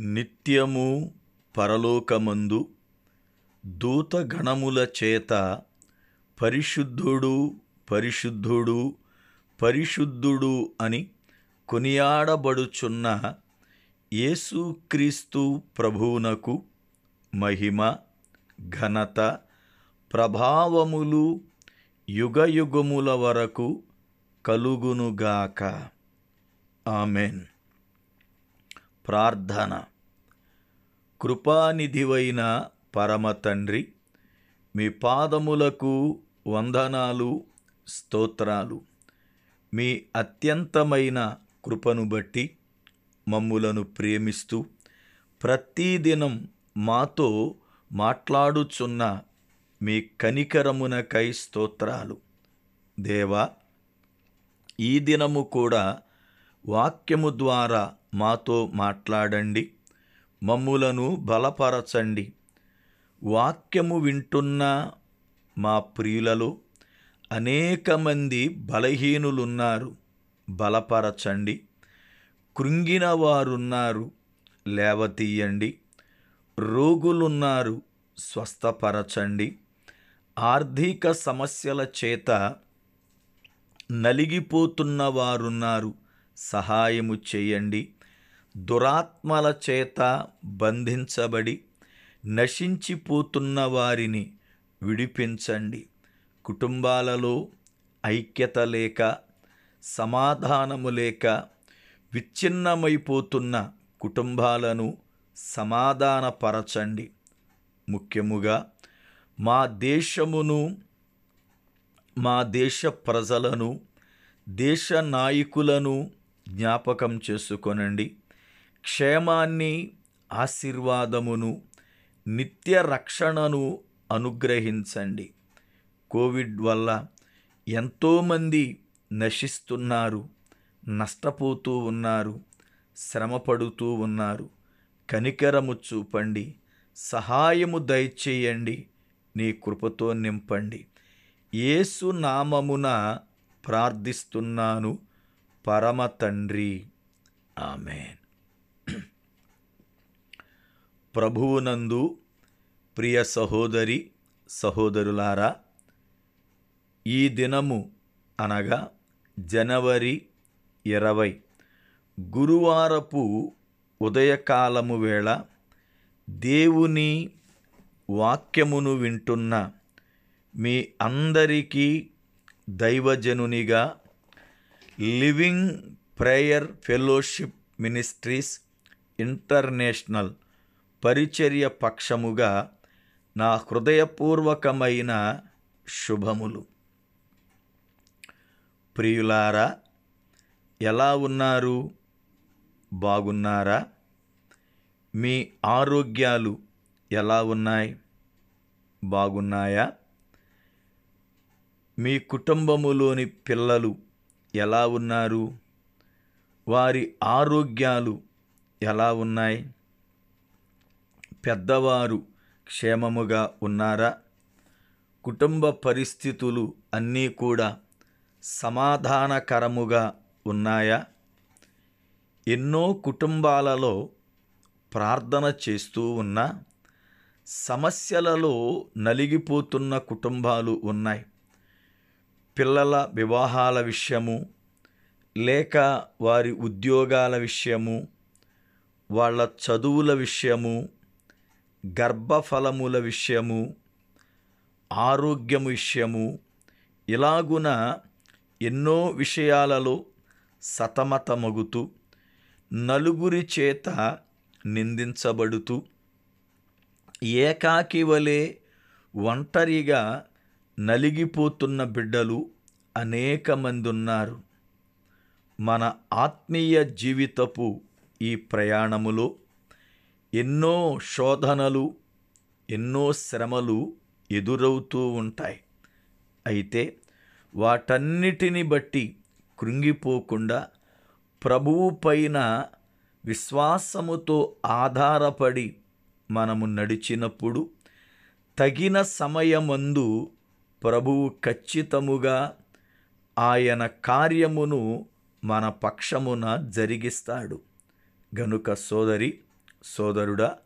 నిత్యము పరలోకమందు దూతగణముల చేత పరిశుద్ధుడు పరిశుద్ధుడు పరిశుద్ధుడు అని కొనియాడబడుచున్న యేసుక్రీస్తు ప్రభువునకు మహిమ ఘనత ప్రభావములు యుగయుగముల వరకు కలుగునుగాక. ఆమెన్. ప్రార్థన. కృపానిధివైన పరమ తండ్రి మీ పాదములకు వందనాలు స్తోత్రాలు. మీ అత్యంతమైన కృపను బట్టి మమ్ములను ప్రేమిస్తూ ప్రతిదినం మాతో మాట్లాడుచున్న మీ కనికరమునకై స్తోత్రాలు. దేవా ఈ దినము కూడా వాక్యము ద్వారా మాతో మాట్లాడండి మమ్ములను బలపరచండి. వాక్యము వింటున్న మా ప్రియులలో అనేక మంది బలహీనులున్నారు బలపరచండి. కృంగిన వారున్నారు లేవతీయండి. రోగులున్నారు స్వస్థపరచండి. ఆర్థిక సమస్యల చేత నలిగిపోతున్న వారున్నారు సహాయము చేయండి. దురాత్మల చేత బంధించబడి నశించిపోతున్న వారిని విడిపించండి. కుటుంబాలలో ఐక్యత లేక సమాధానము లేక విచ్ఛిన్నమైపోతున్న కుటుంబాలను సమాధానపరచండి. ముఖ్యముగా మా దేశమును మా దేశ ప్రజలను దేశ నాయకులను జ్ఞాపకం చేసుకొనండి. క్షేమాన్ని ఆశీర్వాదమును నిత్య రక్షణను అనుగ్రహించండి. కోవిడ్ వల్ల ఎంతోమంది నశిస్తున్నారు నష్టపోతూ ఉన్నారు శ్రమపడుతూ ఉన్నారు. కనికరము చూపండి. సహాయము దయచేయండి. నీ కృపతో నింపండి. ఏసు నామమున ప్రార్థిస్తున్నాను. పరమ తండ్రి ఆమెన్. ప్రభువునందు ప్రియ సహోదరి సహోదరులారా ఈ దినము అనగా జనవరి ఇరవై గురువారపు ఉదయకాలము వేళ దేవుని వాక్యమును వింటున్న మీ అందరికీ దైవజనునిగా living prayer fellowship ministries international పరిచర్య పక్షముగా నా హృదయపూర్వకమైన శుభములు. ప్రియులారా ఎలా ఉన్నారు? బాగున్నారా? మీ ఆరోగ్యాలు ఎలా ఉన్నాయి? బాగున్నాయా? మీ కుటుంబములోని పిల్లలు ఎలా ఉన్నారు? వారి ఆరోగ్యాలు ఎలా ఉన్నాయి? పెద్దవారు క్షేమముగా ఉన్నారా? కుటుంబ పరిస్థితులు అన్నీ కూడా సమాధానకరముగా ఉన్నాయా? ఎన్నో కుటుంబాలలో ప్రార్థన చేస్తూ ఉన్నా సమస్యలలో నలిగిపోతున్న కుటుంబాలు ఉన్నాయి. పిల్లల వివాహాల విషయము లేక వారి ఉద్యోగాల విషయము వాళ్ళ చదువుల విషయము గర్భఫలముల విషయము ఆరోగ్యము విషయము ఇలాగున ఎన్నో విషయాలలో సతమతమగుతూ నలుగురి చేత నిందించబడుతూ ఏకాకి వలె ఒంటరిగా నలిగిపోతున్న బిడ్డలు అనేక మంది ఉన్నారు మన ఆత్మీయ జీవితపు ఈ ప్రయాణములో ఎన్నో శోధనలు ఎన్నో శ్రమలు ఎదురవుతూ ఉంటాయి. అయితే వాటన్నిటిని బట్టి కృంగిపోకుండా ప్రభువు పైన విశ్వాసముతో ఆధారపడి మనము నడిచినప్పుడు తగిన సమయమందు ప్రభువు ఖచ్చితముగా ఆయన కార్యమును మన పక్షమున జరిగిస్తాడు. గనుక సోదరి సోదరుడా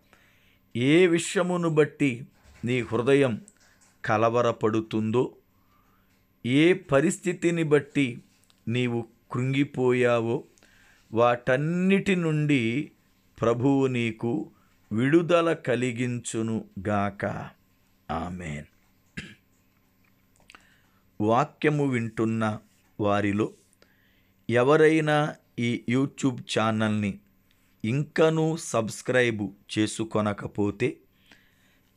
ఏ విషయమును బట్టి నీ హృదయం కలవరపడుతుందో ఏ పరిస్థితిని బట్టి నీవు కృంగిపోయావో వాటన్నిటి నుండి ప్రభువు నీకు విడుదల కలిగించును గాక ఆమెన్. వాక్యము వింటున్న వారిలో ఎవరైనా ఈ యూట్యూబ్ ఛానల్ని ఇంకనూ సబ్స్క్రైబు చేసుకొనకపోతే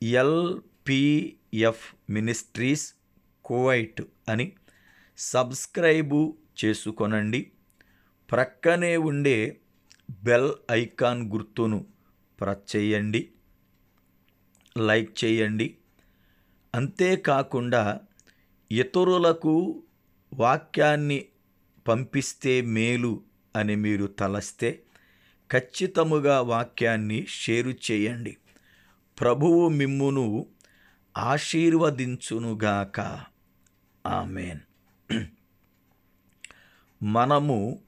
ఎల్పిఎఫ్ మినిస్ట్రీస్ కువైట్ అని సబ్స్క్రైబు చేసుకొనండి. ప్రక్కనే ఉండే బెల్ ఐకాన్ గుర్తును ప్రెస్ చేయండి. లైక్ చేయండి. అంతేకాకుండా ఇతరులకు వాక్యాన్ని పంపిస్తే మేలు అని మీరు తలస్తే ఖచ్చితముగా వాక్యాన్ని షేరు చేయండి. ప్రభువు మిమ్మును ఆశీర్వదించునుగాక. ఆమెన్. మనము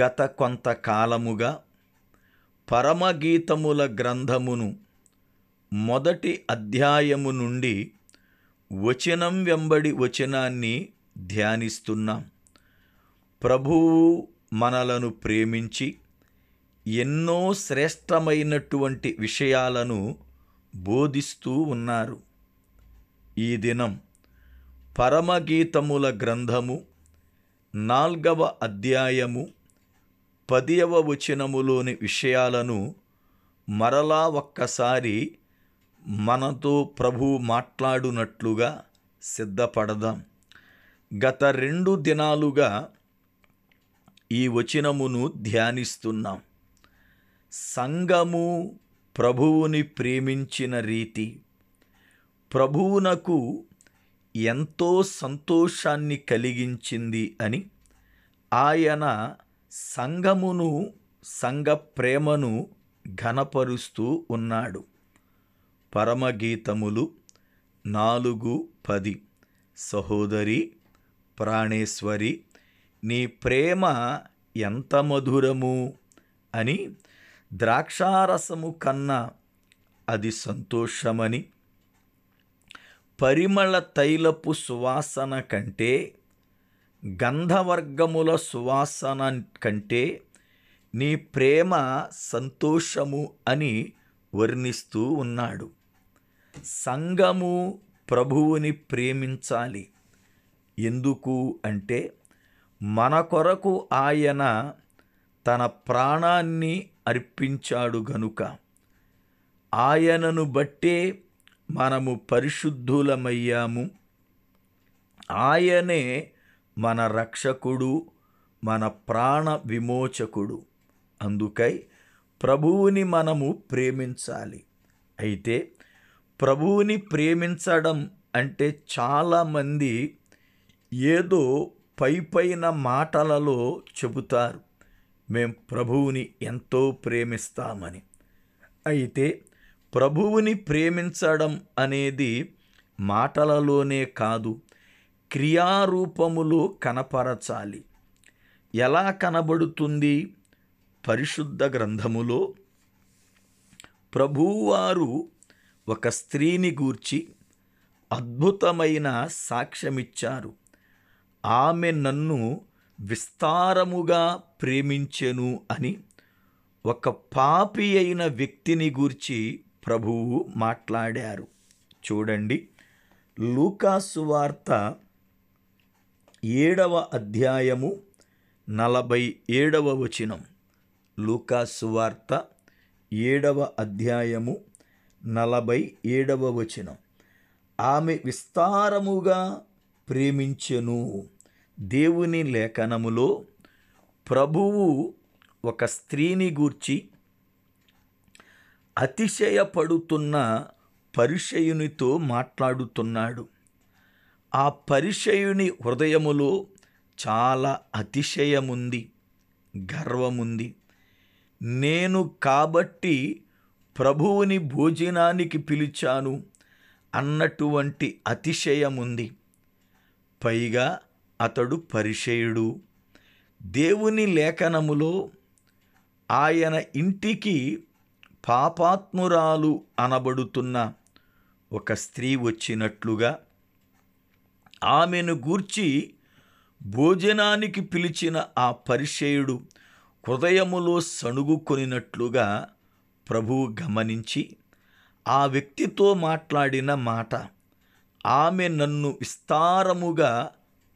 గత కొంతకాలముగా పరమగీతముల గ్రంథమును మొదటి అధ్యాయము నుండి వచనం వెంబడి వచనాన్ని ధ్యానిస్తున్నాం. ప్రభువు మనలను ప్రేమించి ఎన్నో శ్రేష్టమైనటువంటి విషయాలను బోధిస్తూ ఉన్నారు. ఈ దినం పరమగీతముల గ్రంథము నాల్గవ అధ్యాయము పదియవ వచనములోని విషయాలను మరలా ఒక్కసారి మనతో ప్రభు మాట్లాడునట్లుగా సిద్ధపడదాం. గత రెండు దినాలుగా ఈ వచనమును ధ్యానిస్తున్నాం. సంఘము ప్రభువుని ప్రేమించిన రీతి ప్రభువునకు ఎంతో సంతోషాన్ని కలిగించింది అని ఆయన సంఘమును సంఘ ప్రేమను ఘనపరుస్తూ ఉన్నాడు. పరమగీతములు నాలుగు పది. సహోదరి ప్రాణేశ్వరి నీ ప్రేమ ఎంత మధురము? అని ద్రాక్షారసము కన్నా అది సంతోషమని. పరిమళ తైలపు సువాసన కంటే గంధవర్గముల సువాసన కంటే నీ ప్రేమ సంతోషము అని వర్ణిస్తూ ఉన్నాడు. సంఘము ప్రభువుని ప్రేమించాలి. ఎందుకు అంటే మన కొరకు ఆయన తన ప్రాణాన్ని అర్పించాడు గనుక. ఆయనను బట్టే మనము పరిశుద్ధులమయ్యాము. ఆయనే మన రక్షకుడు మన ప్రాణ విమోచకుడు. అందుకై ప్రభువుని మనము ప్రేమించాలి. అయితే ప్రభువుని ప్రేమించడం అంటే చాలామంది ఏదో పై పైన మాటలలో చెబుతారు మేం ప్రభువుని ఎంతో ప్రేమిస్తామని. అయితే ప్రభువుని ప్రేమించడం అనేది మాటలలోనే కాదు క్రియారూపములో కనపరచాలి. ఎలా కనబడుతుంది? పరిశుద్ధ గ్రంథములో ప్రభువారు ఒక స్త్రీని గూర్చి అద్భుతమైన సాక్ష్యమిచ్చారు. ఆమె నన్ను విస్తారముగా ప్రేమించెను అని ఒక పాపి అయిన వ్యక్తిని గూర్చి ప్రభువు మాట్లాడారు. చూడండి లూకాసు వార్త ఏడవ అధ్యాయము నలభై ఏడవ వచనం. లూకాసు వార్త ఏడవ అధ్యాయము నలభై ఏడవ వచనం. ఆమె విస్తారముగా ప్రేమించెను. దేవుని లేఖనములో ప్రభువు ఒక స్త్రీని గూర్చి అతిశయపడుతున్న పరిషయునితో మాట్లాడుతున్నాడు. ఆ పరిషయుని హృదయములో చాలా అతిశయముంది గర్వముంది. నేను కాబట్టి ప్రభువుని భోజనానికి పిలిచాను అన్నటువంటి అతిశయముంది. పైగా అతడు పరిచయుడు దేవుని లేఖనములో ఆయన ఇంటికి పాపాత్మురాలు అనబడుతున్న ఒక స్త్రీ వచ్చినట్లుగా ఆమెను గూర్చి భోజనానికి పిలిచిన ఆ పరిచయుడు హృదయములో సణుగుకొనినట్లుగా ప్రభువు గమనించి ఆ వ్యక్తితో మాట్లాడిన మాట ఆమె నన్ను విస్తారముగా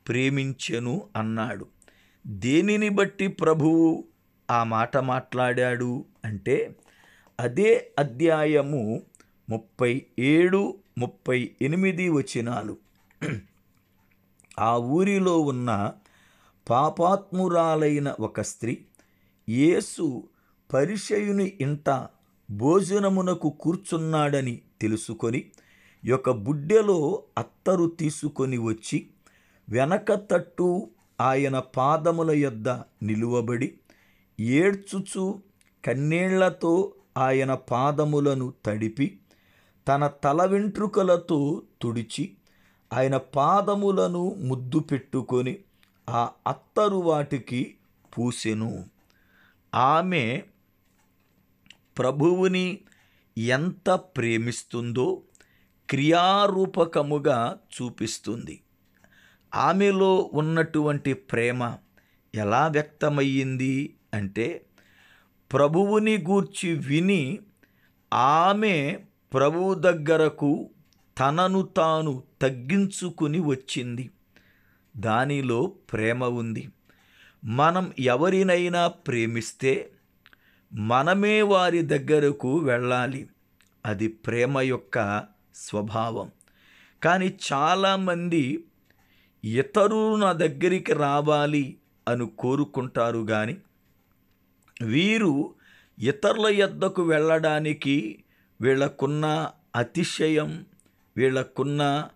ప్రేమించెను అన్నాడు. దేనిని బట్టి ప్రభువు ఆ మాట మాట్లాడాడు? అంటే అదే అధ్యాయము ముప్పై ఏడు ముప్పై ఎనిమిది వచనాలు. ఆ ఊరిలో ఉన్న పాపాత్మురాలైన ఒక స్త్రీ యేసు పరిషయుని ఇంట భోజనమునకు కూర్చున్నాడని తెలుసుకొని యొక్క బుడ్డెలో అత్తరు తీసుకొని వచ్చి వెనక తట్టు ఆయన పాదముల యొద్ద నిలువబడి ఏడ్చుచు కన్నీళ్ళతో ఆయన పాదములను తడిపి తన తల వెంట్రుకలతో తుడిచి ఆయన పాదములను ముద్దు పెట్టుకొని ఆ అత్తరు వాటికి పూసెను. ఆమె ప్రభువుని ఎంత ప్రేమిస్తుందో క్రియారూపకముగా చూపిస్తుంది. ఆమెలో ఉన్నటువంటి ప్రేమ ఎలా వ్యక్తమయ్యింది అంటే ప్రభువుని గూర్చి విని ఆమె ప్రభువు దగ్గరకు తనను తాను తగ్గించుకుని వచ్చింది. దానిలో ప్రేమ ఉంది. మనం ఎవరినైనా ప్రేమిస్తే మనమే వారి దగ్గరకు వెళ్ళాలి. అది ప్రేమ యొక్క స్వభావం. కానీ చాలామంది ఇతరులు నా దగ్గరికి రావాలి అని కోరుకుంటారు కానీ వీరు ఇతరుల యొద్దకు వెళ్ళడానికి వీళ్ళకున్న అతిశయం వీళ్ళకున్న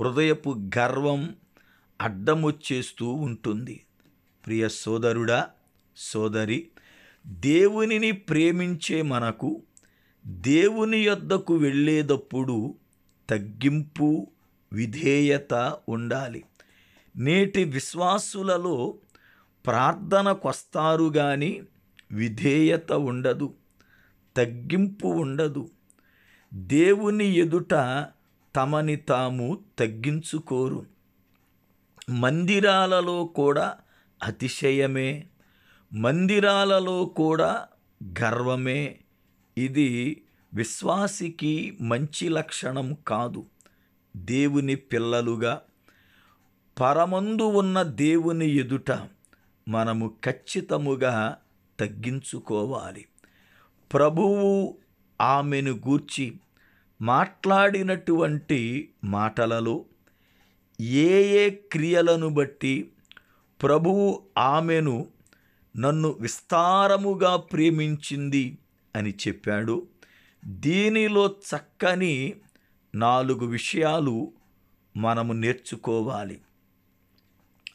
హృదయపు గర్వం అడ్డమొచ్చేస్తూ ఉంటుంది. ప్రియ సోదరుడా సోదరి దేవునిని ప్రేమించే మనకు దేవుని యొద్దకు వెళ్ళేటప్పుడు తగ్గింపు విధేయత ఉండాలి. నేటి విశ్వాసులలో ప్రార్థనకొస్తారు కానీ విధేయత ఉండదు తగ్గింపు ఉండదు. దేవుని ఎదుట తమని తాము తగ్గించుకోరు. మందిరాలలో కూడా అతిశయమే. మందిరాలలో కూడా గర్వమే. ఇది విశ్వాసికి మంచి లక్షణం కాదు. దేవుని పిల్లలుగా పరమందు ఉన్న దేవుని ఎదుట మనము ఖచ్చితముగా తగ్గించుకోవాలి. ప్రభువు ఆమెను గూర్చి మాట్లాడినటువంటి మాటలలో ఏ ఏ క్రియలను బట్టి ప్రభువు ఆమెను నన్ను విస్తారముగా ప్రేమించింది అని చెప్పాడు. దీనిలో చక్కని నాలుగు విషయాలు మనము నేర్చుకోవాలి.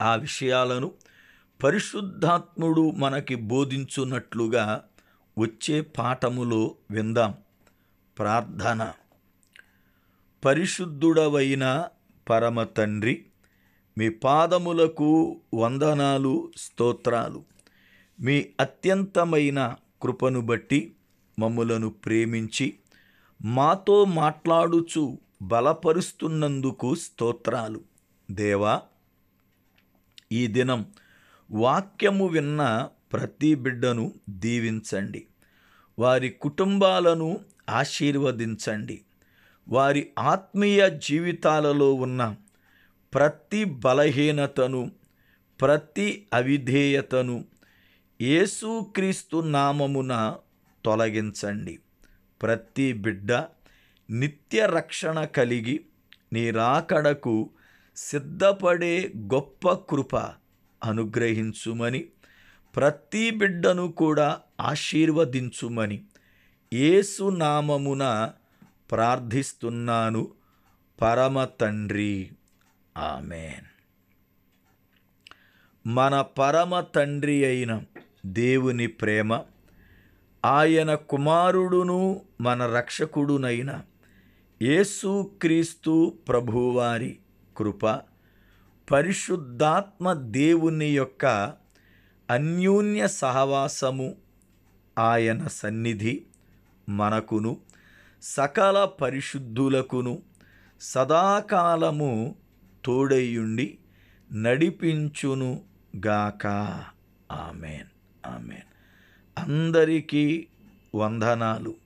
ఆ విషయాలను పరిశుద్ధాత్ముడు మనకి బోధించున్నట్లుగా వచ్చే పాఠములో విందాం. ప్రార్థన. పరిశుద్ధుడవైన పరమ తండ్రి మీ పాదములకు వందనాలు స్తోత్రాలు. మీ అత్యంతమైన కృపను బట్టి మమ్ములను ప్రేమించి మాతో మాట్లాడుచు బలపరుస్తున్నందుకు స్తోత్రాలు. దేవా ఈ దినం వాక్యము విన్న ప్రతి బిడ్డను దీవించండి. వారి కుటుంబాలను ఆశీర్వదించండి. వారి ఆత్మీయ జీవితాలలో ఉన్న ప్రతి బలహీనతను ప్రతి అవిధేయతను యేసుక్రీస్తు నామమున తొలగించండి. ప్రతి బిడ్డ నిత్య రక్షణ కలిగి నీ రాకడకు సిద్ధపడే గొప్ప కృప అనుగ్రహించుమని ప్రతి బిడ్డను కూడా ఆశీర్వదించుమని ఏసునామమున ప్రార్థిస్తున్నాను. పరమ తండ్రి ఆమెన్. మన పరమ తండ్రి అయిన దేవుని ప్రేమ ఆయన కుమారుడును మన రక్షకుడునైన యేసుక్రీస్తు ప్రభువారి కృప పరిశుద్ధాత్మ దేవుని యొక్క అన్యోన్య సహవాసము ఆయన సన్నిధి మనకును సకల పరిశుద్ధులకును సదాకాలము తోడయ్యుండి నడిపించును గాక ఆమెన్. ఆమెన్. అందరికీ వందనాలు.